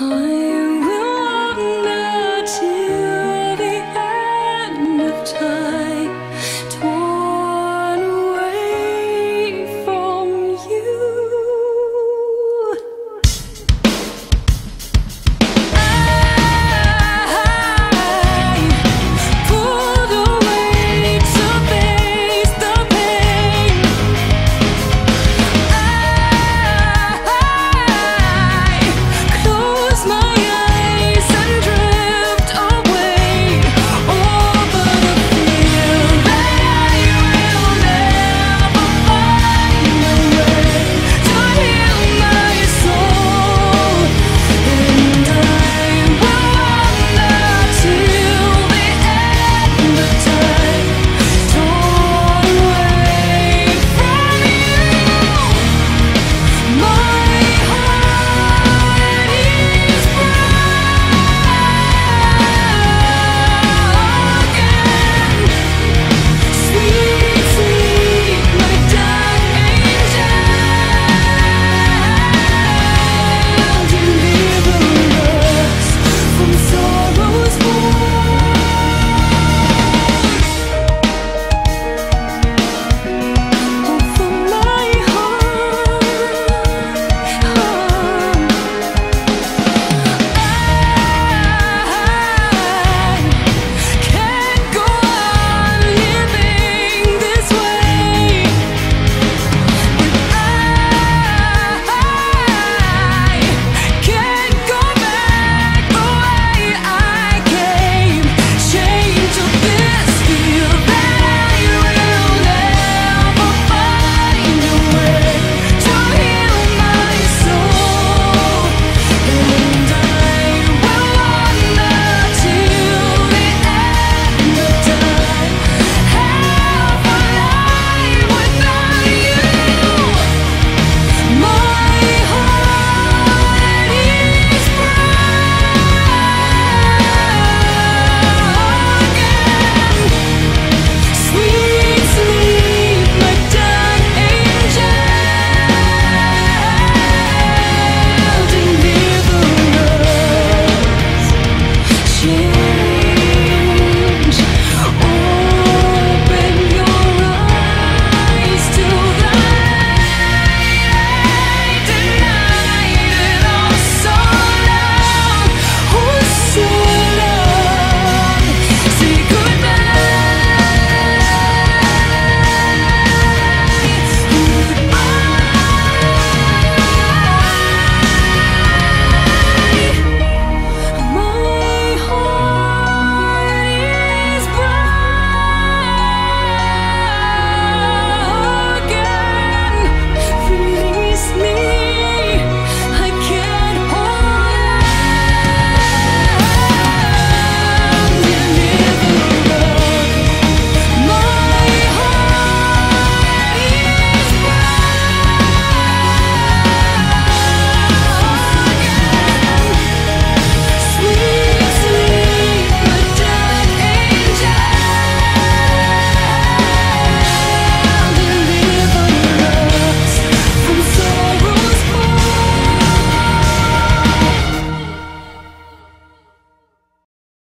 Are